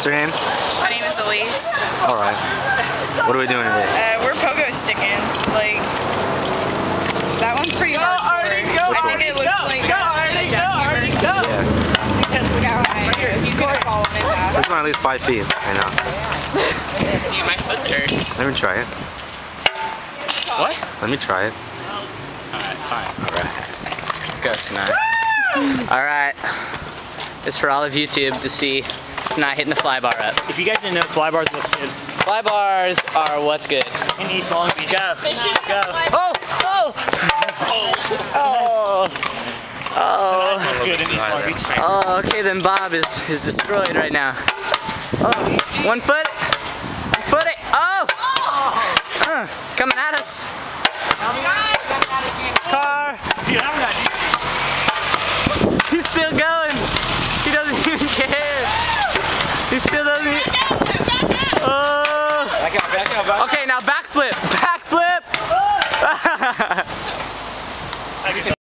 What's your name? My name is Elise. Alright. What are we doing today? Uh, we're pogo sticking. Like, that one's pretty Go, hard. Artie, go, I think it looks go, like go, Artie, go, Artie, go. Yeah. Because the guy he's gonna fall on his ass. This one at least five feet. I know. Dude, my foot hurt. Let me try it. What? Let me try it. Alright, fine. Alright. Go, Senay. Alright. It's for all of YouTube to see Senay hitting the FlyBar up. If you guys didn't know, FlyBars what's good. FlyBars are what's good. In East Long Beach. Go. Go. Oh! Oh! Oh! Oh! That's what's good in East Long Beach. Oh, okay then Bob is, is destroyed right now. Oh, one foot. One foot it. Oh! Uh, coming at us. Car. Dude, He's still going. Okay, now backflip. Backflip.